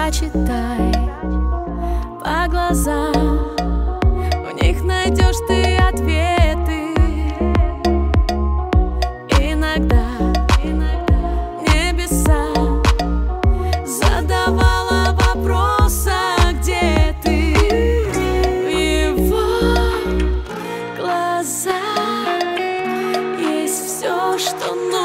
прочитай по глазам В них найдешь ты ответы Иногда, иногда небеса Задавала вопроса, где ты? В его глазах есть все, что нужно